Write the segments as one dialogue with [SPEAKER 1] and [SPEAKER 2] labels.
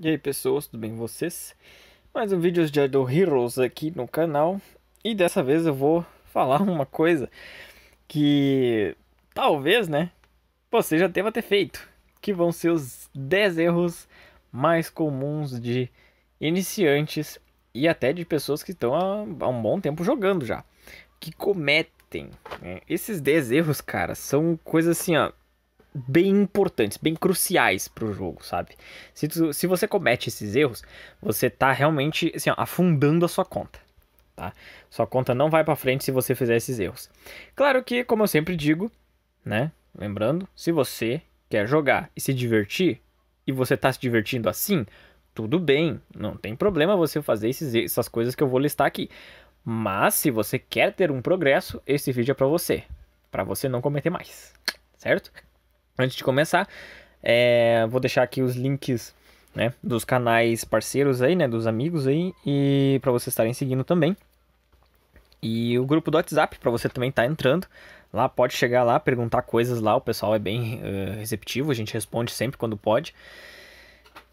[SPEAKER 1] E aí pessoas, tudo bem com vocês? Mais um vídeo de Idol Heroes aqui no canal E dessa vez eu vou falar uma coisa que talvez, né, você já deva ter feito Que vão ser os 10 erros mais comuns de iniciantes e até de pessoas que estão há, um bom tempo jogando já Que cometem né? Esses 10 erros, cara, são coisas assim, ó bem importantes, bem cruciais para o jogo, sabe? Se, tu, se você comete esses erros, você tá realmente assim, ó, afundando a sua conta, tá? Sua conta não vai para frente se você fizer esses erros. Claro que, como eu sempre digo, né? Lembrando, se você quer jogar e se divertir e você tá se divertindo assim, tudo bem, não tem problema você fazer esses, essas coisas que eu vou listar aqui. Mas se você quer ter um progresso, esse vídeo é para você, para você não cometer mais, certo? Antes de começar, é, vou deixar aqui os links né, dos canais parceiros aí, né, dos amigos aí, e para vocês estarem seguindo também. E o grupo do WhatsApp, para você também estar tá entrando. Lá pode chegar lá, perguntar coisas lá, o pessoal é bem uh, receptivo, a gente responde sempre quando pode.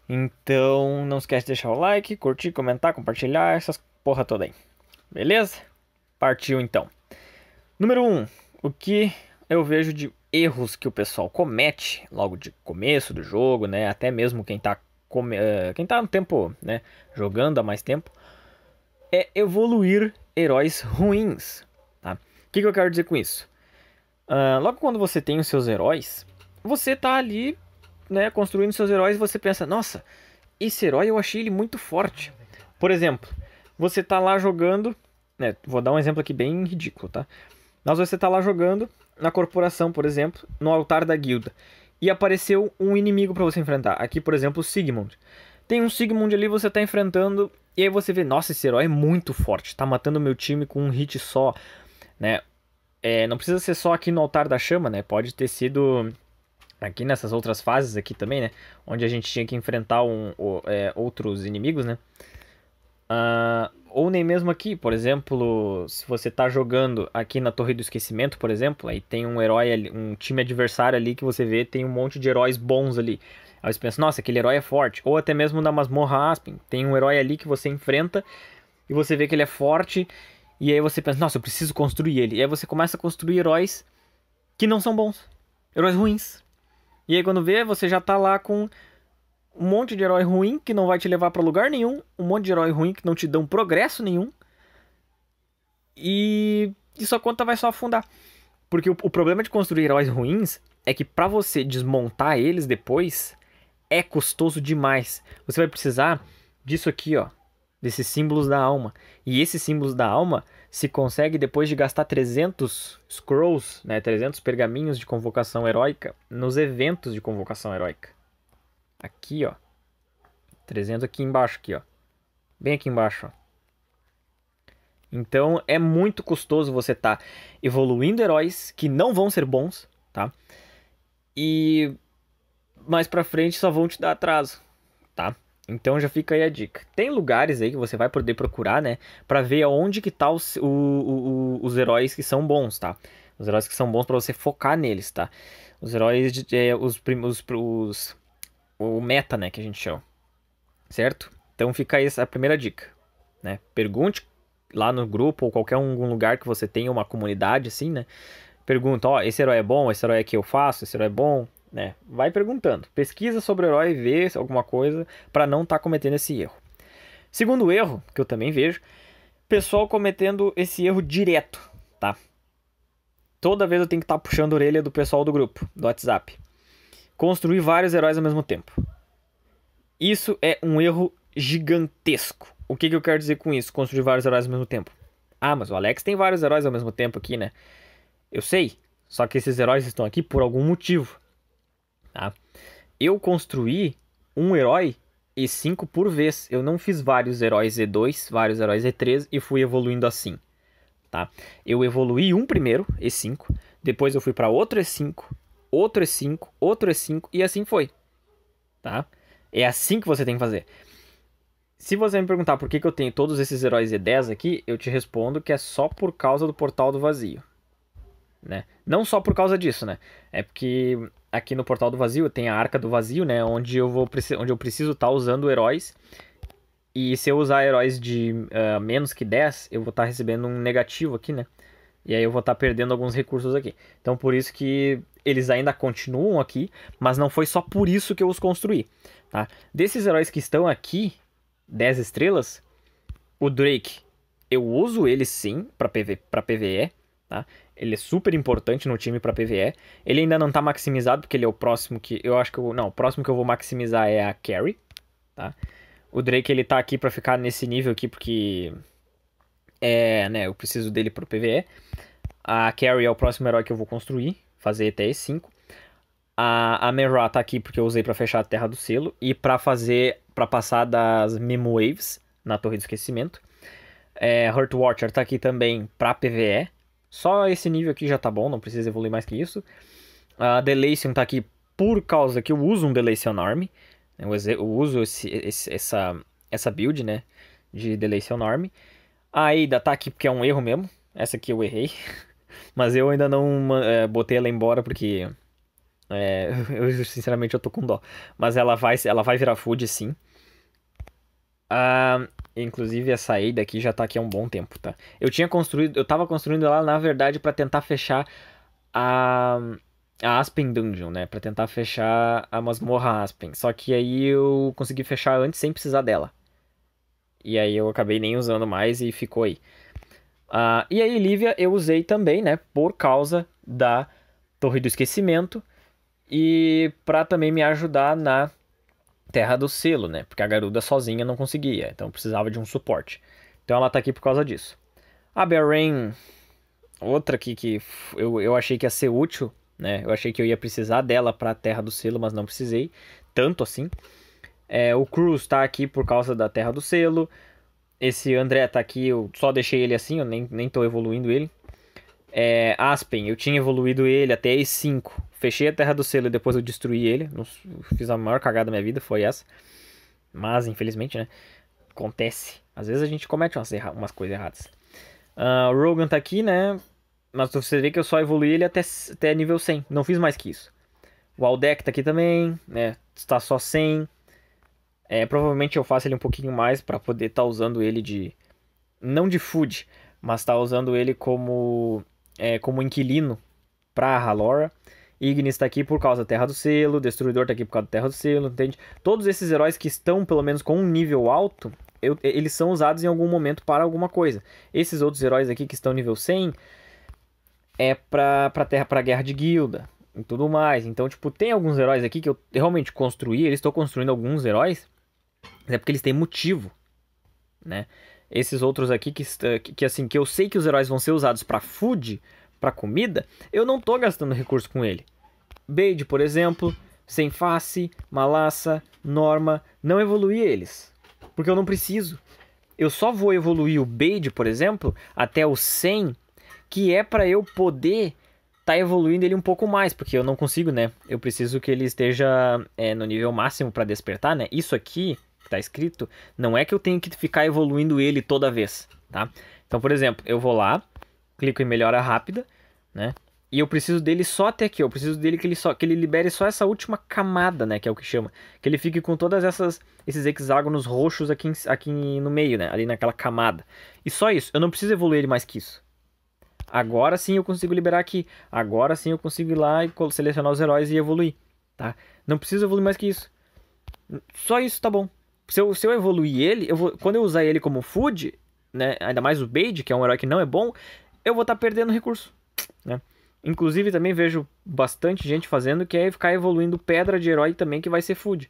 [SPEAKER 1] Então, não esquece de deixar o like, curtir, comentar, compartilhar, essas porra toda aí. Beleza? Partiu então. Número 1. Um, o que eu vejo de erros que o pessoal comete logo de começo do jogo, né? Até mesmo quem está come... Eh, quem tá no tempo, né, jogando há mais tempo, é evoluir heróis ruins, tá? O que, que eu quero dizer com isso? Uh, logo quando você tem os seus heróis, você tá ali, né, construindo seus heróis e você pensa, nossa, esse herói eu achei ele muito forte. Por exemplo, você tá lá jogando, né, vou dar um exemplo aqui bem ridículo, tá? Mas você tá lá jogando na corporação, por exemplo, no altar da guilda, e apareceu um inimigo para você enfrentar. Aqui, por exemplo, o Sigmund. Tem um Sigmund ali, você tá enfrentando, e aí você vê, nossa, esse herói é muito forte, tá matando meu time com um hit só, né? É, não precisa ser só aqui no altar da chama, né? Pode ter sido aqui nessas outras fases aqui também, né? Onde a gente tinha que enfrentar um, é, outros inimigos, né? Uh, ou nem mesmo aqui, por exemplo, se você está jogando aqui na Torre do Esquecimento, por exemplo, aí tem um herói, ali, um time adversário ali que você vê, tem um monte de heróis bons ali. Aí você pensa, nossa, aquele herói é forte. Ou até mesmo na Masmorra Aspen, tem um herói ali que você enfrenta e você vê que ele é forte, e aí você pensa, nossa, eu preciso construir ele. E aí você começa a construir heróis que não são bons, heróis ruins. E aí quando vê, você já está lá com um monte de herói ruim que não vai te levar para lugar nenhum, um monte de herói ruim que não te dão progresso nenhum. E, e sua conta vai só afundar. Porque o, o problema de construir heróis ruins é que para você desmontar eles depois é custoso demais. Você vai precisar disso aqui, ó, desses símbolos da alma. E esses símbolos da alma se consegue depois de gastar 300 scrolls, né, 300 pergaminhos de convocação heróica nos eventos de convocação heróica. Aqui, ó. 300 aqui embaixo, aqui, ó. Bem aqui embaixo, ó. Então é muito custoso você estar tá evoluindo heróis que não vão ser bons, tá? E mais pra frente só vão te dar atraso, tá? Então já fica aí a dica. Tem lugares aí que você vai poder procurar, né? Pra ver aonde que tá os, o, o, os heróis que são bons, tá? Os heróis que são bons para você focar neles, tá? Os heróis, de, é, os, os, os o meta, né, que a gente chama. Certo? Então fica aí essa primeira dica, né? Pergunte lá no grupo ou qualquer um lugar que você tenha uma comunidade assim, né? Pergunta, ó, esse herói é bom, esse herói aqui eu faço, esse herói é bom, né? Vai perguntando. Pesquisa sobre o herói, vê alguma coisa para não estar tá cometendo esse erro. Segundo erro, que eu também vejo, pessoal cometendo esse erro direto, tá? Toda vez eu tenho que estar tá puxando a orelha do pessoal do grupo, do WhatsApp construir vários heróis ao mesmo tempo. Isso é um erro gigantesco. O que, que eu quero dizer com isso? Construir vários heróis ao mesmo tempo. Ah, mas o Alex tem vários heróis ao mesmo tempo aqui, né? Eu sei. Só que esses heróis estão aqui por algum motivo. Tá? Eu construí um herói E5 por vez. Eu não fiz vários heróis E2, vários heróis E3 e fui evoluindo assim. Tá? Eu evoluí um primeiro, E5. Depois eu fui para outro E5 outro E5, outro E5 e assim foi. Tá? É assim que você tem que fazer. Se você me perguntar por que, que eu tenho todos esses heróis E10 aqui, eu te respondo que é só por causa do portal do vazio. né? Não só por causa disso, né? É porque aqui no Portal do Vazio tem a Arca do Vazio, né? Onde eu, vou, onde eu preciso estar tá usando heróis. E se eu usar heróis de uh, menos que 10, eu vou estar tá recebendo um negativo aqui, né? E aí eu vou estar tá perdendo alguns recursos aqui. Então por isso que eles ainda continuam aqui, mas não foi só por isso que eu os construí, tá? Desses heróis que estão aqui, 10 estrelas, o Drake, eu uso ele sim para PV, pra PVE, tá? Ele é super importante no time para PVE. Ele ainda não tá maximizado, porque ele é o próximo que. Eu acho que. Eu, não, o próximo que eu vou maximizar é a Carry. Tá? O Drake ele tá aqui para ficar nesse nível aqui, porque. É, né? Eu preciso dele pro PVE. A Carry é o próximo herói que eu vou construir. Fazer até E5. A, a Merra tá aqui porque eu usei para fechar a Terra do Selo. E para fazer. para passar das Memo Waves na Torre do Esquecimento. É, Hurt Watcher tá aqui também pra PVE. Só esse nível aqui já tá bom, não precisa evoluir mais que isso. A Delacion tá aqui por causa que eu uso um Delacion Army. Eu, uso esse, esse, essa, essa build, né? De Delacion Army. A Ada tá aqui porque é um erro mesmo. Essa aqui eu errei. Mas eu ainda não é, botei ela embora porque... É, eu sinceramente eu tô com dó. Mas ela vai, ela vai virar food sim. Ah, Inclusive a saída aqui já tá aqui há um bom tempo, tá? Eu tinha construído, eu tava construindo lá na verdade para tentar fechar a a Aspen Dungeon, né, para tentar fechar a masmorra Aspen. Só que aí eu consegui fechar antes sem precisar dela. E aí eu acabei nem usando mais e ficou aí. Uh, e aí Lívia eu usei também, né, por causa da Torre do Esquecimento e para também me ajudar na Terra do Selo, né? Porque a Garuda sozinha não conseguia, então precisava de um suporte. Então ela tá aqui por causa disso. A Beren, outra aqui que eu, eu achei que ia ser útil, né? Eu achei que eu ia precisar dela para a Terra do Selo, mas não precisei tanto assim. É, o Cruz tá aqui por causa da Terra do Selo. Esse André tá aqui, eu só deixei ele assim, eu nem, nem tô evoluindo ele. É, Aspen, eu tinha evoluído ele até E5. Fechei a Terra do Selo e depois eu destruí ele. Fiz a maior cagada da minha vida, foi essa. Mas, infelizmente, né? Acontece. Às vezes a gente comete umas, erra umas coisas erradas. Uh, o Rogan tá aqui, né? Mas você vê que eu só evoluí ele até, até nível 100. Não fiz mais que isso. O Aldec tá aqui também, né? Está só 100. É, provavelmente eu faço ele um pouquinho mais para poder estar tá usando ele de... Não de food, mas tá usando ele como, é, como inquilino pra Halora. Ignis está aqui por causa da Terra do Selo, Destruidor está aqui por causa da Terra do Selo, entende? Todos esses heróis que estão, pelo menos, com um nível alto, eu, eles são usados em algum momento para alguma coisa. Esses outros heróis aqui que estão nível 100 é pra, pra Terra, pra Guerra de Guilda e tudo mais. Então, tipo, tem alguns heróis aqui que eu realmente construí, eles estão construindo alguns heróis, é porque eles têm motivo, né? Esses outros aqui que, que, assim, que eu sei que os heróis vão ser usados para food, para comida, eu não tô gastando recurso com ele. Bade, por exemplo, sem face, Malassa, Norma, não evoluí eles, porque eu não preciso. Eu só vou evoluir o Bade, por exemplo, até o 100, que é para eu poder tá evoluindo ele um pouco mais, porque eu não consigo, né? Eu preciso que ele esteja é, no nível máximo para despertar, né? Isso aqui que tá escrito, não é que eu tenho que ficar evoluindo ele toda vez, tá? Então, por exemplo, eu vou lá, clico em melhora rápida, né? E eu preciso dele só até aqui, eu preciso dele que ele só que ele libere só essa última camada, né, que é o que chama, que ele fique com todas essas esses hexágonos roxos aqui aqui no meio, né, ali naquela camada. E só isso, eu não preciso evoluir ele mais que isso. Agora sim eu consigo liberar aqui. Agora sim eu consigo ir lá e selecionar os heróis e evoluir, tá? Não preciso evoluir mais que isso. Só isso tá bom. Se eu, se eu evoluir ele, eu vou, quando eu usar ele como food, né, ainda mais o Bade, que é um herói que não é bom, eu vou estar tá perdendo recurso. Né? Inclusive também vejo bastante gente fazendo que é ficar evoluindo pedra de herói também que vai ser food.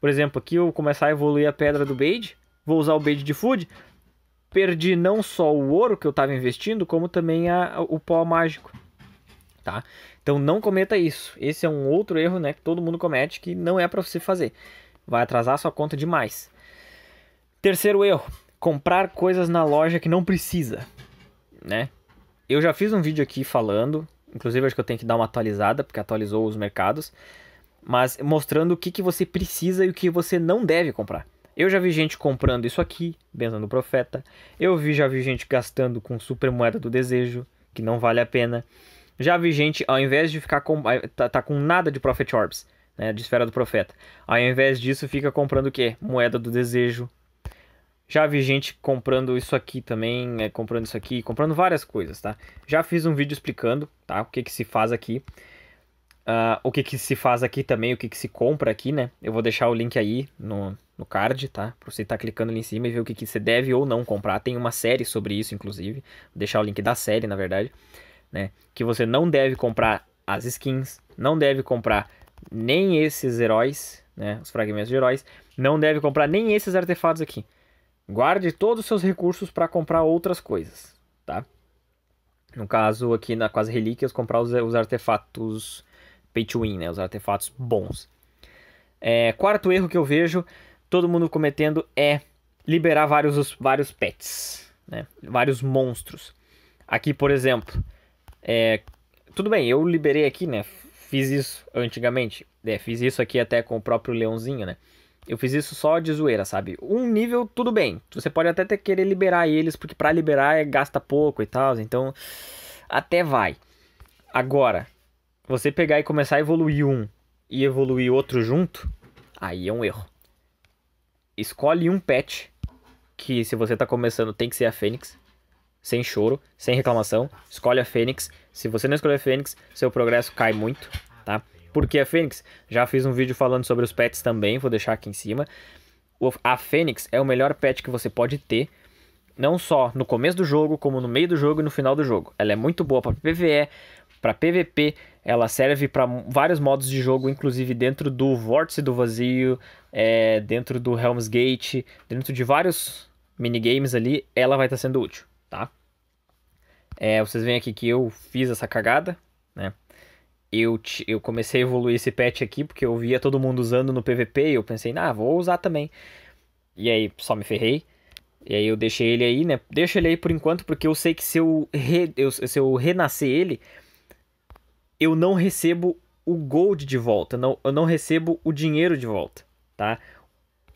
[SPEAKER 1] Por exemplo, aqui eu começar a evoluir a pedra do Bade, vou usar o Bade de food, perdi não só o ouro que eu estava investindo, como também a, o pó mágico. Tá? Então não cometa isso. Esse é um outro erro né, que todo mundo comete que não é para você fazer. Vai atrasar sua conta demais. Terceiro erro: comprar coisas na loja que não precisa, né? Eu já fiz um vídeo aqui falando, inclusive acho que eu tenho que dar uma atualizada, porque atualizou os mercados, mas mostrando o que, que você precisa e o que você não deve comprar. Eu já vi gente comprando isso aqui, Bênção do Profeta. Eu vi, já vi gente gastando com Super Moeda do Desejo, que não vale a pena. Já vi gente, ao invés de ficar com. Tá, tá com nada de Prophet Orbs, né? De esfera do profeta. Ao invés disso, fica comprando o quê? Moeda do desejo. Já vi gente comprando isso aqui também, é, comprando isso aqui, comprando várias coisas, tá? Já fiz um vídeo explicando, tá? O que que se faz aqui. Uh, o que que se faz aqui também, o que que se compra aqui, né? Eu vou deixar o link aí no, no card, tá? Pra você estar tá clicando ali em cima e ver o que que você deve ou não comprar. Tem uma série sobre isso, inclusive. Vou deixar o link da série, na verdade né? Que você não deve comprar as skins, não deve comprar nem esses heróis, né? Os fragmentos de heróis, não deve comprar nem esses artefatos aqui. Guarde todos os seus recursos para comprar outras coisas, tá? No caso aqui na quase relíquias, comprar os, os artefatos pay to win, né? Os artefatos bons. É, quarto erro que eu vejo todo mundo cometendo é liberar vários, vários pets, né? Vários monstros. Aqui, por exemplo, é, tudo bem, eu liberei aqui, né? Fiz isso antigamente. É, fiz isso aqui até com o próprio leãozinho, né? Eu fiz isso só de zoeira, sabe? Um nível, tudo bem. Você pode até ter, querer liberar eles, porque para liberar é, gasta pouco e tal. Então, até vai. Agora, você pegar e começar a evoluir um e evoluir outro junto, aí é um erro. Escolhe um pet, que se você tá começando tem que ser a Fênix sem choro, sem reclamação. Escolhe a Fênix. Se você não escolher a Fênix, seu progresso cai muito, tá? Porque a Fênix, já fiz um vídeo falando sobre os pets também, vou deixar aqui em cima. A Fênix é o melhor pet que você pode ter, não só no começo do jogo, como no meio do jogo e no final do jogo. Ela é muito boa para PvE, para PvP, ela serve para vários modos de jogo, inclusive dentro do Vórtice do Vazio, é, dentro do Helm's Gate, dentro de vários minigames ali, ela vai estar tá sendo útil tá? É, vocês veem aqui que eu fiz essa cagada, né? Eu, eu comecei a evoluir esse patch aqui porque eu via todo mundo usando no PVP e eu pensei, ah, vou usar também. E aí só me ferrei. E aí eu deixei ele aí, né? Deixa ele aí por enquanto porque eu sei que se eu, re, eu, se eu renascer ele, eu não recebo o gold de volta, não, eu não recebo o dinheiro de volta, tá?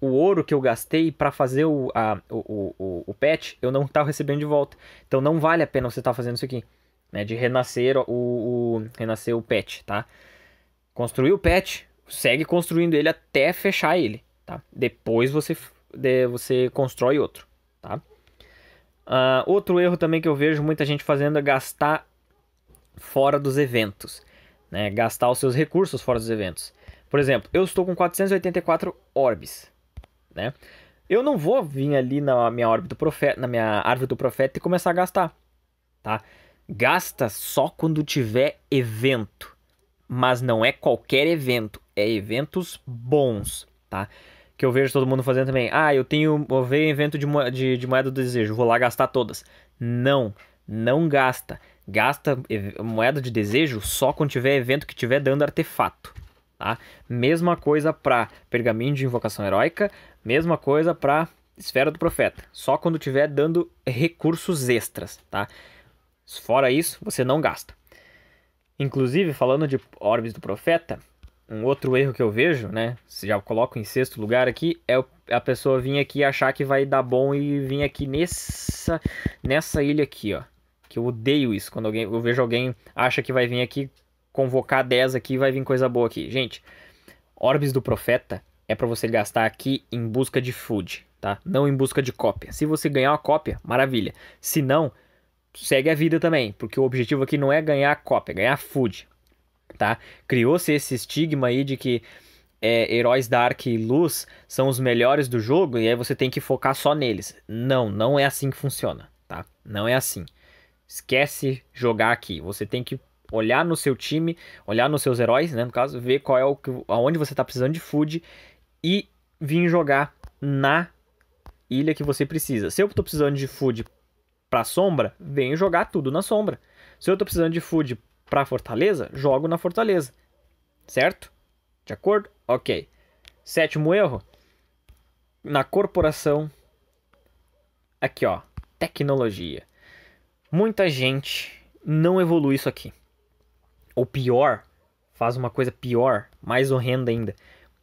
[SPEAKER 1] O ouro que eu gastei para fazer o, a, o, o, o patch, eu não estava recebendo de volta. Então não vale a pena você estar tá fazendo isso aqui, né? De renascer o, o, renascer o patch, tá? Construir o patch, segue construindo ele até fechar ele, tá? Depois você, de, você constrói outro, tá? Uh, outro erro também que eu vejo muita gente fazendo é gastar fora dos eventos, né? Gastar os seus recursos fora dos eventos. Por exemplo, eu estou com 484 orbes, né? Eu não vou vir ali na minha órbita profeta, na minha árvore do profeta e começar a gastar, tá? Gasta só quando tiver evento, mas não é qualquer evento, é eventos bons, tá? Que eu vejo todo mundo fazendo também. Ah, eu tenho, eu vejo evento de, de, de moeda do desejo, vou lá gastar todas. Não, não gasta. Gasta moeda de desejo só quando tiver evento que tiver dando artefato. Tá? Mesma coisa para pergaminho de invocação heróica, mesma coisa para esfera do profeta, só quando tiver dando recursos extras, tá? Fora isso, você não gasta. Inclusive, falando de orbes do profeta, um outro erro que eu vejo, né? Já coloco em sexto lugar aqui, é a pessoa vir aqui achar que vai dar bom e vir aqui nessa nessa ilha aqui, ó. Que eu odeio isso quando alguém eu vejo alguém acha que vai vir aqui convocar 10 aqui vai vir coisa boa aqui. Gente, Orbes do Profeta é para você gastar aqui em busca de food, tá? Não em busca de cópia. Se você ganhar uma cópia, maravilha. Se não, segue a vida também, porque o objetivo aqui não é ganhar cópia, é ganhar food, tá? Criou-se esse estigma aí de que é, heróis Dark e Luz são os melhores do jogo e aí você tem que focar só neles. Não, não é assim que funciona, tá? Não é assim. Esquece jogar aqui. Você tem que olhar no seu time, olhar nos seus heróis, né, no caso, ver qual é o que, aonde você está precisando de food e vir jogar na ilha que você precisa. Se eu estou precisando de food para sombra, venho jogar tudo na sombra. Se eu estou precisando de food para fortaleza, jogo na fortaleza. Certo? De acordo? OK. Sétimo erro, na corporação aqui, ó, tecnologia. Muita gente não evolui isso aqui. Ou pior, faz uma coisa pior, mais horrenda ainda,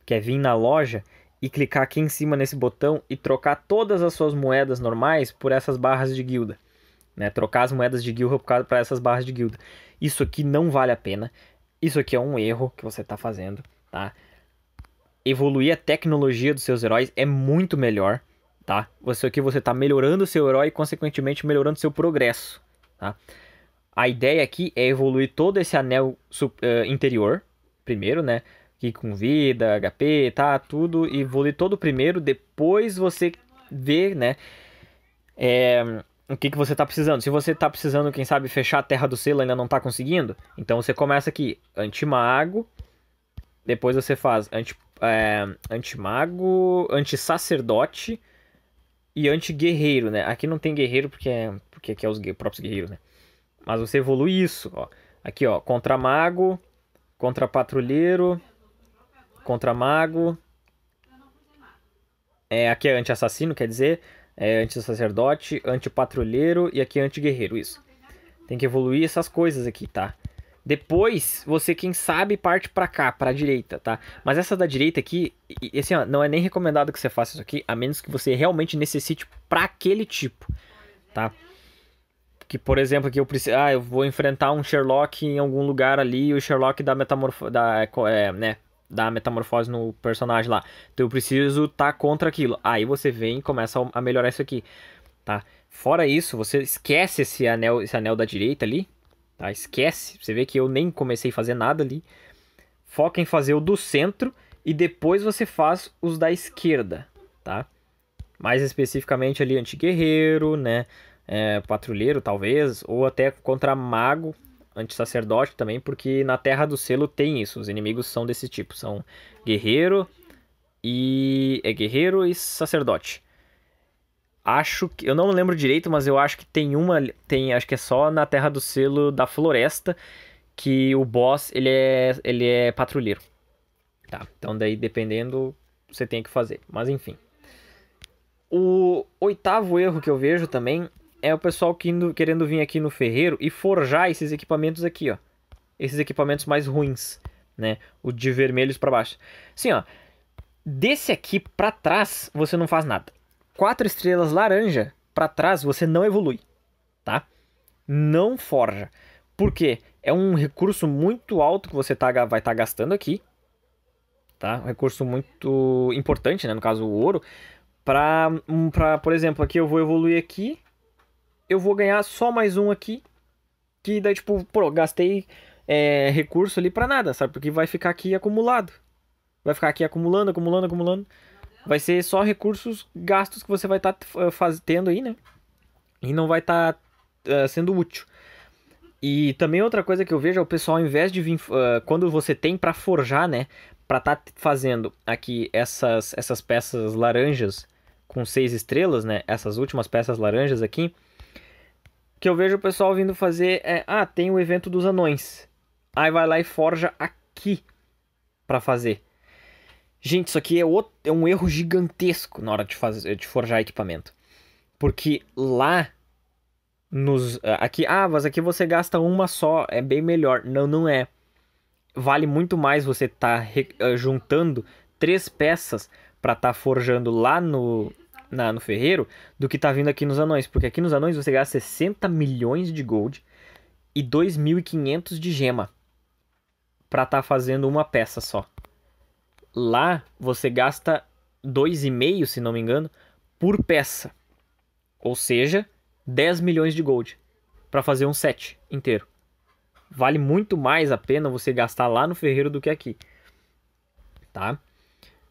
[SPEAKER 1] que é vir na loja e clicar aqui em cima nesse botão e trocar todas as suas moedas normais por essas barras de guilda. né? Trocar as moedas de guilda para essas barras de guilda. Isso aqui não vale a pena. Isso aqui é um erro que você está fazendo, tá? Evoluir a tecnologia dos seus heróis é muito melhor, tá? Você aqui você está melhorando o seu herói e consequentemente melhorando seu progresso, tá? A ideia aqui é evoluir todo esse anel uh, interior, primeiro, né? Aqui com vida, HP, tá? Tudo, e evoluir todo primeiro, depois você vê, né? É, o que, que você está precisando. Se você está precisando, quem sabe, fechar a Terra do Selo ainda não está conseguindo, então você começa aqui, Antimago, depois você faz anti, é, Antimago, Anti-Sacerdote e Anti-Guerreiro, né? Aqui não tem Guerreiro porque é, porque aqui é os próprios Guerreiros, né? Mas você evolui isso, ó. Aqui, ó, contra Mago, contra Patrulheiro, contra Mago. É, aqui é Anti-Assassino, quer dizer é anti-sacerdote, anti-patrulheiro e aqui é anti-guerreiro, isso. Tem que evoluir essas coisas aqui, tá? Depois, você, quem sabe, parte para cá, para a direita, tá? Mas essa da direita aqui, assim, ó, não é nem recomendado que você faça isso aqui, a menos que você realmente necessite para aquele tipo, tá? Que, por exemplo, aqui eu preciso... Ah, eu vou enfrentar um Sherlock em algum lugar ali e o Sherlock da metamorfose... Da, é, né, da metamorfose no personagem lá. Então eu preciso estar tá contra aquilo. Aí você vem e começa a melhorar isso aqui, tá? Fora isso, você esquece esse anel, esse anel da direita ali, tá? Esquece. Você vê que eu nem comecei a fazer nada ali. Foca em fazer o do centro e depois você faz os da esquerda, tá? Mais especificamente ali anti-guerreiro, né? É, patrulheiro talvez, ou até contra mago, anti-sacerdote também, porque na Terra do Selo tem isso. Os inimigos são desse tipo, são guerreiro e é guerreiro e sacerdote. Acho que eu não lembro direito, mas eu acho que tem uma, tem, acho que é só na Terra do Selo da Floresta que o boss ele é ele é patrulheiro. Tá? Então daí dependendo você tem que fazer, mas enfim. O oitavo erro que eu vejo também é o pessoal querendo vir aqui no ferreiro e forjar esses equipamentos aqui, ó. Esses equipamentos mais ruins, né? O de vermelhos para baixo. Sim, ó. Desse aqui para trás você não faz nada. Quatro estrelas laranja para trás você não evolui, tá? Não forja. Por quê? É um recurso muito alto que você tá, vai estar tá gastando aqui, tá? Um recurso muito importante, né? No caso o ouro. Pra, pra, por exemplo, aqui eu vou evoluir aqui eu vou ganhar só mais um aqui. Que daí, tipo, pô, gastei é, recurso ali para nada, sabe? Porque vai ficar aqui acumulado. Vai ficar aqui acumulando, acumulando, acumulando. Vai ser só recursos gastos que você vai estar tá, uh, tendo aí, né? E não vai estar tá, uh, sendo útil. E também outra coisa que eu vejo é o pessoal, ao invés de vir. Uh, quando você tem para forjar, né? Pra estar tá fazendo aqui essas, essas peças laranjas com seis estrelas, né? Essas últimas peças laranjas aqui que eu vejo o pessoal vindo fazer é, ah, tem o evento dos anões. Aí vai lá e forja aqui para fazer. Gente, isso aqui é, outro, é um erro gigantesco na hora de, fazer, de forjar equipamento. Porque lá nos aqui, ah, mas aqui você gasta uma só, é bem melhor. Não, não é. Vale muito mais você estar tá juntando três peças para estar tá forjando lá no na, no ferreiro do que tá vindo aqui nos anões. Porque aqui nos anões você gasta 60 milhões de gold e 2.500 de gema para tá fazendo uma peça só. Lá você gasta 2,5, se não me engano, por peça. Ou seja, 10 milhões de gold para fazer um set inteiro. Vale muito mais a pena você gastar lá no ferreiro do que aqui. Tá?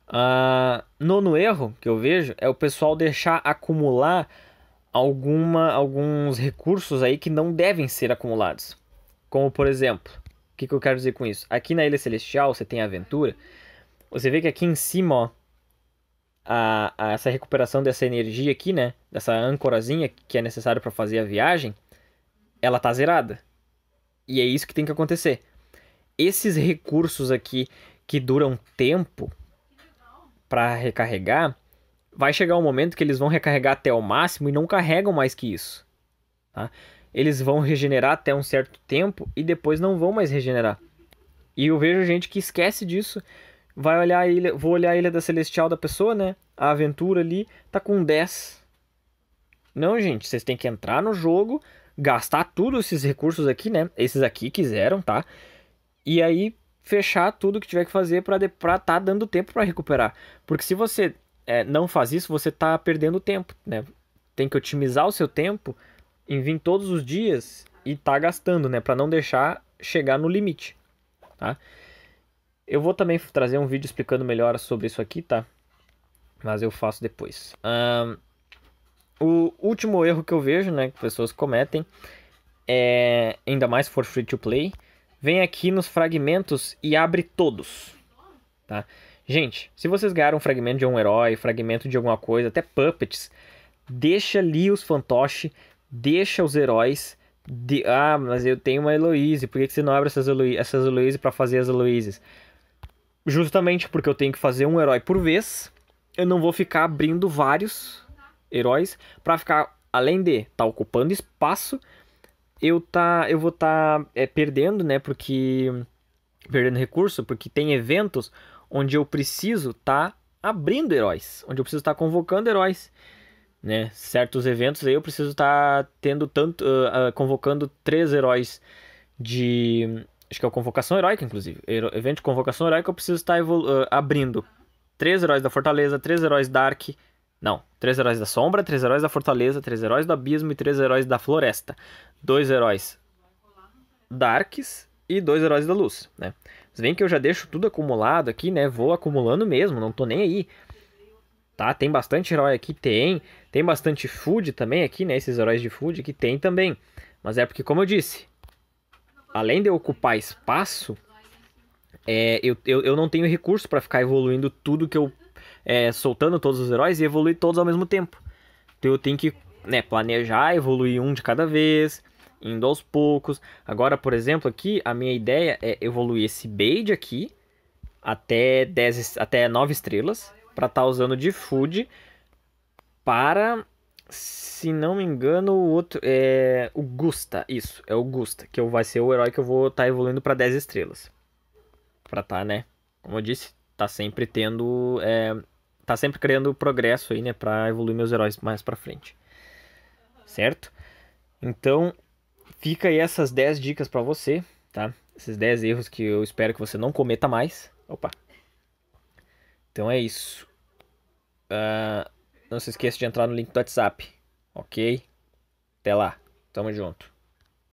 [SPEAKER 1] Uh, nono erro que eu vejo é o pessoal deixar acumular alguma, alguns recursos aí que não devem ser acumulados. Como por exemplo, o que, que eu quero dizer com isso? Aqui na Ilha Celestial você tem a aventura. Você vê que aqui em cima, ó, a, a, essa recuperação dessa energia aqui, né? Dessa âncorazinha que é necessário para fazer a viagem, ela tá zerada. E é isso que tem que acontecer. Esses recursos aqui que duram tempo, para recarregar, vai chegar um momento que eles vão recarregar até o máximo e não carregam mais que isso. Tá? Eles vão regenerar até um certo tempo e depois não vão mais regenerar. E eu vejo gente que esquece disso. Vai olhar a ilha, vou olhar a ilha da celestial da pessoa, né? A aventura ali tá com 10. Não, gente, vocês têm que entrar no jogo, gastar tudo esses recursos aqui, né? Esses aqui quiseram, tá? E aí fechar tudo que tiver que fazer para estar tá dando tempo para recuperar. Porque se você é, não faz isso, você tá perdendo tempo, né? Tem que otimizar o seu tempo em vir todos os dias e tá gastando, né? Para não deixar chegar no limite, tá? Eu vou também trazer um vídeo explicando melhor sobre isso aqui, tá? Mas eu faço depois. Um, o último erro que eu vejo, né, que pessoas cometem, é ainda mais for free to play, vem aqui nos fragmentos e abre todos, tá? Gente, se vocês ganharam um fragmento de um herói, fragmento de alguma coisa, até puppets, deixa ali os fantoches, deixa os heróis. De... Ah, mas eu tenho uma Heloise, por que, que você não abre essas Heloise, essas Heloise para fazer as Heloises? Justamente porque eu tenho que fazer um herói por vez, eu não vou ficar abrindo vários heróis para ficar, além de estar tá ocupando espaço, eu tá eu vou estar tá, é, perdendo, né? Porque perdendo recurso, porque tem eventos onde eu preciso estar tá abrindo heróis, onde eu preciso estar tá convocando heróis, né? Certos eventos aí eu preciso estar tá tendo tanto uh, uh, convocando três heróis de acho que é a convocação heróica inclusive, evento de convocação heróica eu preciso estar uh, abrindo três heróis da fortaleza, três heróis dark, não, três heróis da sombra, três heróis da fortaleza, três heróis do abismo e três heróis da floresta. Dois heróis darks e dois heróis da luz, né? Vocês veem que eu já deixo tudo acumulado aqui, né? Vou acumulando mesmo, não tô nem aí. Tá? Tem bastante herói aqui, tem. Tem bastante food também aqui, né? Esses heróis de food aqui tem também. Mas é porque, como eu disse, além de ocupar espaço, é, eu, eu, eu não tenho recurso para ficar evoluindo tudo que eu é, soltando todos os heróis e evoluir todos ao mesmo tempo. Então eu tenho que né, planejar, evoluir um de cada vez, indo aos poucos. Agora, por exemplo, aqui a minha ideia é evoluir esse Bade aqui até 10, até 9 estrelas para estar tá usando de food para se não me engano, o outro é o Gusta, isso, é o Gusta, que vai ser o herói que eu vou estar tá evoluindo para 10 estrelas. Para tá, né? Como eu disse, tá sempre tendo é, tá sempre criando progresso aí, né, para evoluir meus heróis mais para frente. Certo? Então, fica aí essas 10 dicas para você, tá? Esses 10 erros que eu espero que você não cometa mais. Opa. Então é isso. Uh, não se esqueça de entrar no link do WhatsApp, ok? Até lá. Tamo junto.